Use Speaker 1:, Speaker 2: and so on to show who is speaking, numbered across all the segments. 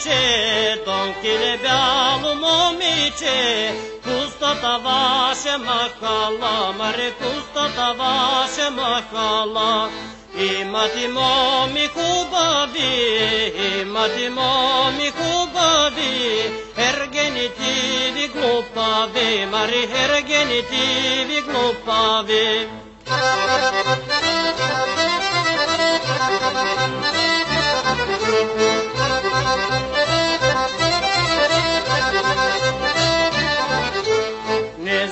Speaker 1: momiqe, donkile bjallë momiqe, kusto të vashe më kalla, mare kusto të vashe më kalla. Ima ti momi ku babi, ima ti momi ku babi, hergeni ti vi glupavi, mari hergeni ti vi glupavi.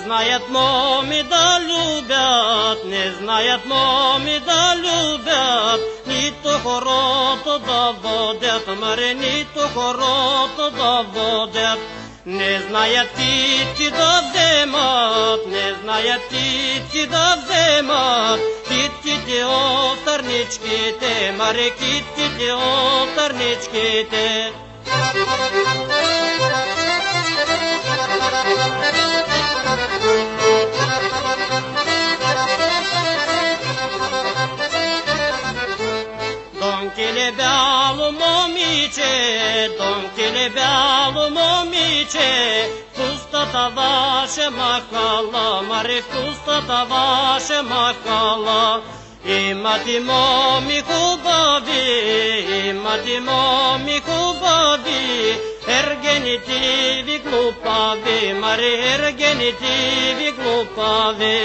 Speaker 1: Знаят моми да любят, не знаят моми да любят, нито хорото да водят, маре нито хорото да водят. Не знаят птици да вземат, не знаят птици да вземат, китките от търничките, маре китките от търничките. Donkile Φτούστα τα βάσε μακαλά, είμα τη μόμη κουμπάδι, είμα τη μόμη κουμπάδι, έργενη τη δικλουπάδι, μαρή έργενη τη δικλουπάδι.